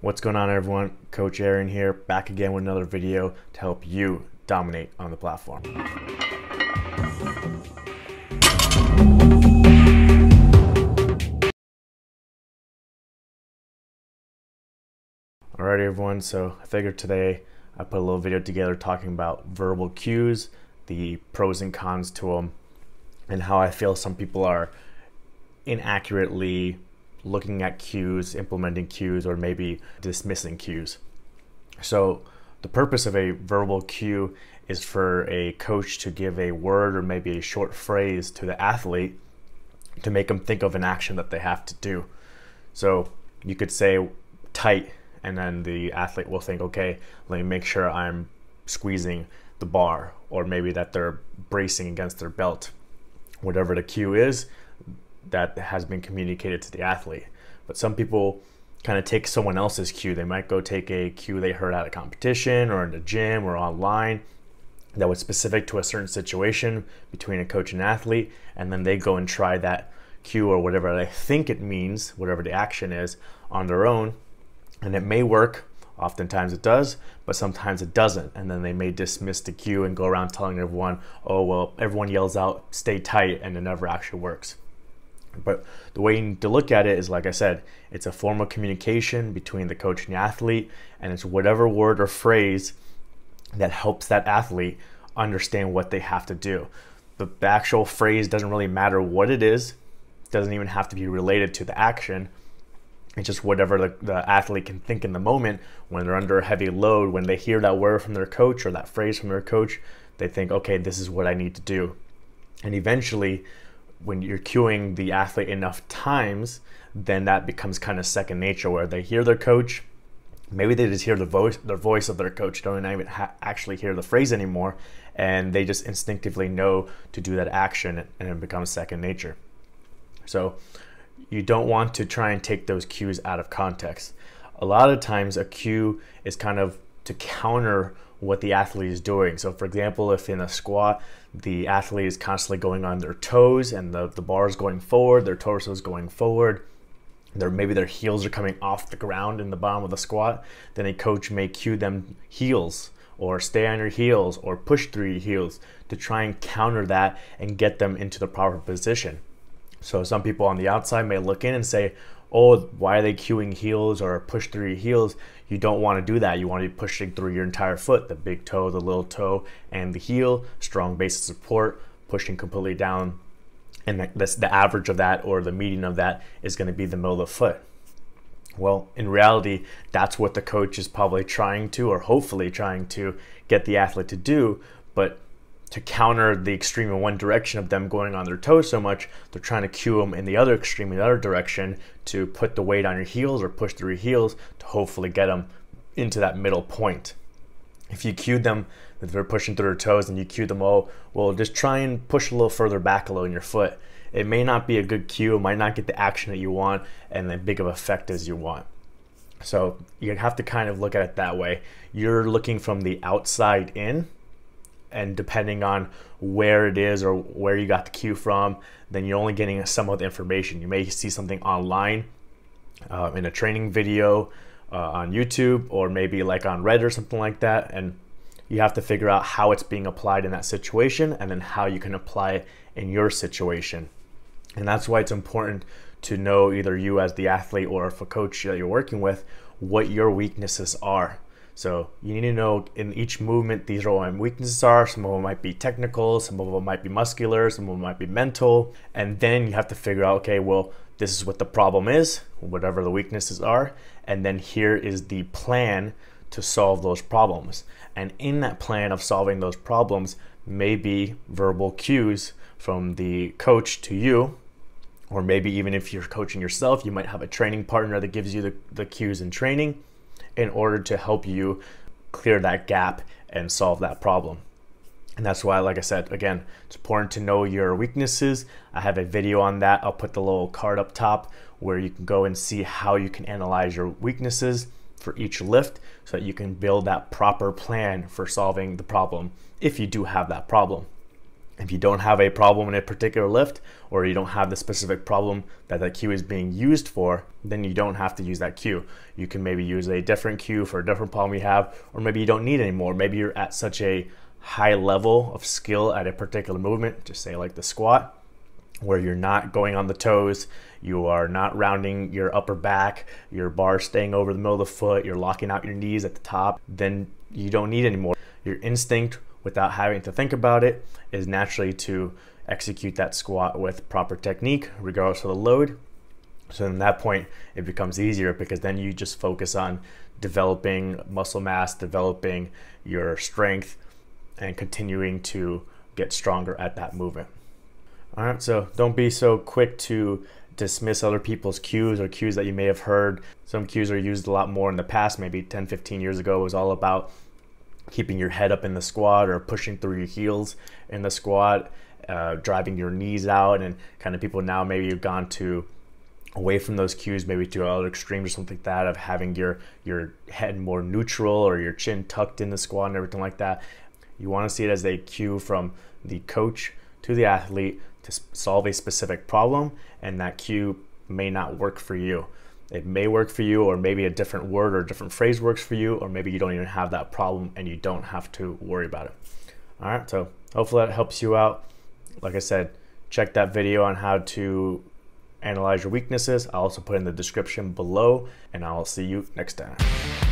What's going on everyone? Coach Arian here, back again with another video to help you dominate on the platform. Alrighty everyone, so I figured today I put a little video together talking about verbal cues, the pros and cons to them, and how I feel some people are inaccurately looking at cues, implementing cues, or maybe dismissing cues. So the purpose of a verbal cue is for a coach to give a word or maybe a short phrase to the athlete to make them think of an action that they have to do. So you could say tight, and then the athlete will think, okay, let me make sure I'm squeezing the bar, or maybe that they're bracing against their belt. Whatever the cue is, that has been communicated to the athlete. But some people kind of take someone else's cue. They might go take a cue they heard at a competition or in the gym or online that was specific to a certain situation between a coach and athlete, and then they go and try that cue or whatever they think it means, whatever the action is, on their own. And it may work, oftentimes it does, but sometimes it doesn't. And then they may dismiss the cue and go around telling everyone, oh, well, everyone yells out, stay tight, and it never actually works. But the way you need to look at it is, like I said, it's a form of communication between the coach and the athlete, and it's whatever word or phrase that helps that athlete understand what they have to do. The actual phrase doesn't really matter what it is, doesn't even have to be related to the action. It's just whatever the, the athlete can think in the moment when they're under a heavy load, when they hear that word from their coach or that phrase from their coach, they think, okay, this is what I need to do. And eventually, when you're cueing the athlete enough times, then that becomes kind of second nature where they hear their coach. Maybe they just hear the voice, the voice of their coach, don't even actually hear the phrase anymore, and they just instinctively know to do that action, and it becomes second nature. So, you don't want to try and take those cues out of context. A lot of times, a cue is kind of to counter what the athlete is doing. So, for example, if in a squat, the athlete is constantly going on their toes and the, the bar is going forward, their torso is going forward, their, maybe their heels are coming off the ground in the bottom of the squat, then a coach may cue them heels or stay on your heels or push through your heels to try and counter that and get them into the proper position. So, some people on the outside may look in and say, oh, why are they cueing heels or push through your heels? You don't want to do that. You want to be pushing through your entire foot, the big toe, the little toe, and the heel, strong base of support, pushing completely down. And that's the average of that or the median of that is going to be the middle of the foot. Well, in reality, that's what the coach is probably trying to, or hopefully trying to, get the athlete to do. But to counter the extreme in one direction of them going on their toes so much, they're trying to cue them in the other extreme, in the other direction, to put the weight on your heels or push through your heels to hopefully get them into that middle point. If you cue them if they're pushing through their toes and you cue them, oh, well, just try and push a little further back a little in your foot. It may not be a good cue, it might not get the action that you want and the big of effect as you want. So you have to kind of look at it that way. You're looking from the outside in and depending on where it is or where you got the cue from, then you're only getting some of the information. You may see something online uh, in a training video uh, on YouTube or maybe like on Reddit or something like that, and you have to figure out how it's being applied in that situation and then how you can apply it in your situation. And that's why it's important to know either you as the athlete or if a coach that you're working with what your weaknesses are so you need to know in each movement, these are what my weaknesses are. Some of them might be technical, some of them might be muscular, some of them might be mental. And then you have to figure out, okay, well, this is what the problem is, whatever the weaknesses are. And then here is the plan to solve those problems. And in that plan of solving those problems may be verbal cues from the coach to you. Or maybe even if you're coaching yourself, you might have a training partner that gives you the, the cues in training in order to help you clear that gap and solve that problem. And that's why, like I said, again, it's important to know your weaknesses. I have a video on that. I'll put the little card up top where you can go and see how you can analyze your weaknesses for each lift so that you can build that proper plan for solving the problem if you do have that problem. If you don't have a problem in a particular lift or you don't have the specific problem that that cue is being used for, then you don't have to use that cue. You can maybe use a different cue for a different problem you have, or maybe you don't need anymore. Maybe you're at such a high level of skill at a particular movement, just say like the squat, where you're not going on the toes, you are not rounding your upper back, your bar staying over the middle of the foot, you're locking out your knees at the top, then you don't need anymore. Your instinct without having to think about it is naturally to execute that squat with proper technique, regardless of the load. So in that point, it becomes easier because then you just focus on developing muscle mass, developing your strength, and continuing to get stronger at that movement. All right, so don't be so quick to dismiss other people's cues or cues that you may have heard. Some cues are used a lot more in the past, maybe 10, 15 years ago, it was all about keeping your head up in the squat or pushing through your heels in the squat, uh, driving your knees out, and kind of people now maybe you've gone to away from those cues, maybe to other extremes or something like that, of having your your head more neutral or your chin tucked in the squat and everything like that. You want to see it as a cue from the coach to the athlete to solve a specific problem, and that cue may not work for you. It may work for you, or maybe a different word or different phrase works for you, or maybe you don't even have that problem and you don't have to worry about it. All right, so hopefully that helps you out. Like I said, check that video on how to analyze your weaknesses. I'll also put in the description below, and I'll see you next time.